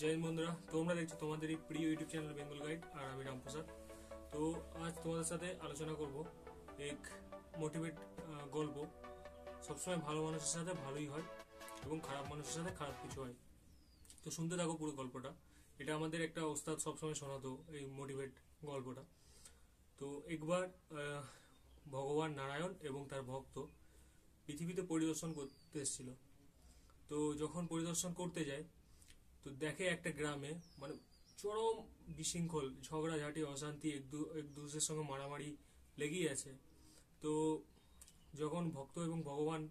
জয় বন্ধুরা, তোমরা দেখছ তোমাদের এই প্রিয় ইউটিউব চ্যানেল বেঙ্গল গাইড আর আমি রামপ্রসাদ। তো আজ তোমাদের সাথে আলোচনা করব এক মোটিভেট গল্প। সবসময় ভালো মানুষের সাথে ভালোই হয় এবং খারাপ মানুষের সাথে খারাপ কিছু হয়। তো শুনতে থাকো পুরো গল্পটা। এটা আমাদের একটা ওস্তাদ সবসময় শোনাতো এই মোটিভেট গল্পটা। তো একবার ভগবান নারায়ণ এবং তার ভক্ত পৃথিবীতে পরিদর্শন করতে এসেছিল। তো যখন পরিদর্শন করতে যায় তো দেখে একটা গ্রামে মানে চরম বিশৃঙ্খল, ঝগড়াঝাটি, অশান্তি, এক দু, এক দুসরের সঙ্গে মারামারি লেগেই আছে। তো যখন ভক্ত এবং ভগবান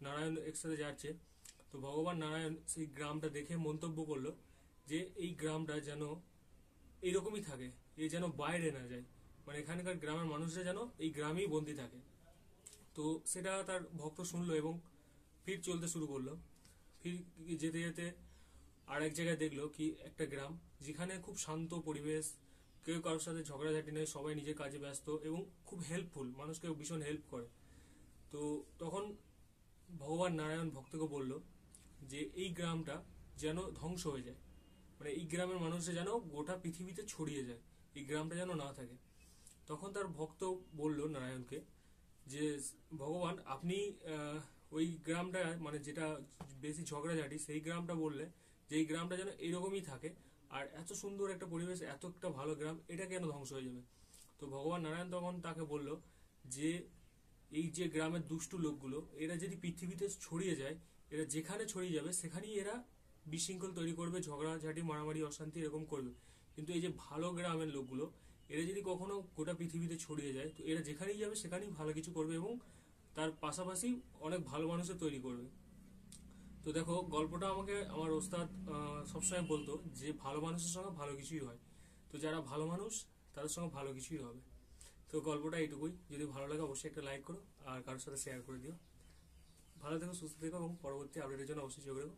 নারায়ণ একসাথে যাচ্ছে, তো ভগবান নারায়ণ সেই গ্রামটা দেখে মন্তব্য করল যে এই গ্রামটা যেন এইরকমই থাকে, এ যেন বাইরে না যায়। মানে এখানকার গ্রামের মানুষরা যেন এই গ্রামেই বন্দি থাকে। তো সেটা তার ভক্ত শুনলো এবং ফির চলতে শুরু করল। ফির যেতে যেতে আর এক জায়গায় দেখল কি একটা গ্রাম, যেখানে খুব শান্ত পরিবেশ, কেউ কারোর সাথে ঝগড়াঝাটি নেই, সবাই নিজের কাজে ব্যস্ত এবং খুব হেল্পফুল মানুষকে ভীষণ হেল্প করে। তো তখন ভগবান নারায়ণ ভক্তকে বলল যে, এই গ্রামটা যেন ধ্বংস হয়ে যায়। মানে এই গ্রামের মানুষরা যেন গোটা পৃথিবীতে ছড়িয়ে যায়। এই গ্রামটা যেন না থাকে। তখন তার ভক্ত বলল নারায়ণকে যে, ভগবান, আপনি ওই গ্রামটা মানে যেটা বেশি ঝগড়াঝাটি, সেই গ্রামটা বললে যে এই গ্রামটা যেন এরকমই থাকে, আর এত সুন্দর একটা পরিবেশ এত একটা ভালো গ্রাম, এটা কেন ধ্বংস হয়ে যাবে? তো ভগবান নারায়ণ তখন তাকে বলল যে, এই যে গ্রামের দুষ্টু লোকগুলো, এরা যদি পৃথিবীতে ছড়িয়ে যায়, এরা যেখানে ছড়িয়ে যাবে, সেখানেই এরা বিশৃঙ্খল তৈরি করবে, ঝগড়াঝাটি, মারামারি, অশান্তি এরকম করবে। কিন্তু এই যে ভালো গ্রামের লোকগুলো, এরা যদি কখনো গোটা পৃথিবীতে ছড়িয়ে যায়, তো এরা যেখানেই যাবে, সেখানেই ভালো কিছু করবে এবং তার পাশাপাশি অনেক ভালো মানুষও তৈরি করবে। তো দেখো, গল্পটা আমাকে, আমার ওস্তাদ সবসময় বলতো যে ভালো মানুষের সঙ্গে ভালো কিছুই হয়। তো যারা ভালো মানুষ, তাদের সঙ্গে ভালো কিছুই হবে। তো গল্পটা এইটুকুই। যদি ভালো লাগে অবশ্যই একটা লাইক করো আর কারোর সাথে শেয়ার করে দিও। ভালো থেকো, সুস্থ থেকো এবং পরবর্তী আপডেটের জন্য অবশ্যই যোগ রেখো।